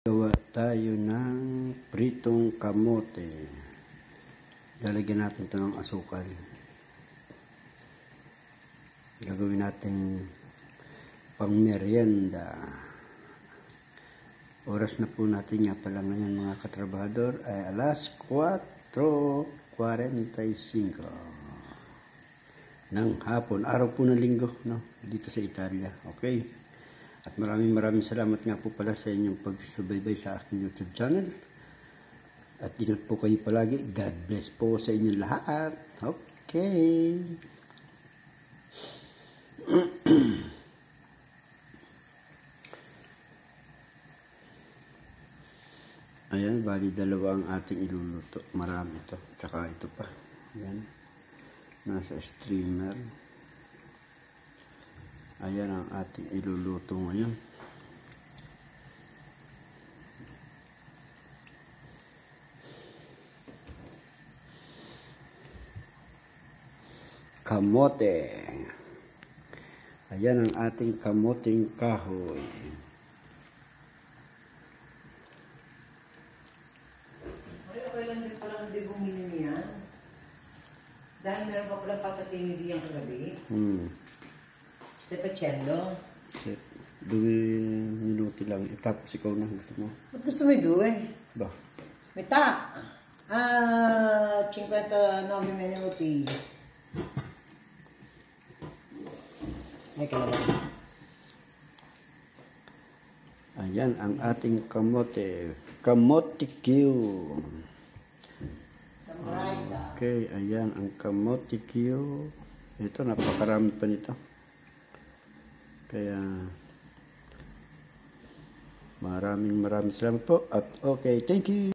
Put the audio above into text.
Gawa tayo ng pritong kamote. Lalagyan natin ito ng asukal. Gagawin natin pang merienda. Oras na po natin nga pala ngayon mga katrabahador ay alas 4.45 ng hapon. Araw po ng linggo no? dito sa Italia. Okay? At maraming maraming salamat nga po pala sa inyong pagsubaybay sa aking YouTube channel. At ingat po kayo palagi. God bless po sa inyong lahat. Okay. Ayan, bali dalawa ang ating iluluto. Marami ito. Tsaka ito pa. Ayan. Nasa streamer. Ayan ang ating iluluto ngayon. Kamote. Ayan ang ating kamoting kahoy. Ay, okay lang din pala hindi bumili niya. Dahil meron pa pala pagkatimid yung kagabi. Hmm. Stepacello. Dumi minuti lang. Tapos ikaw na gusto mo. Ba't gusto mo eh? Ba? Mita! Ah, 59 minuti. Ay, kalaban. Ayan ang ating kamote. Kamote Q. Okay, ayan ang kamote Q. Ito, napakarami pa nito. Kaya, maraming maraming salamat po. At okay, thank you.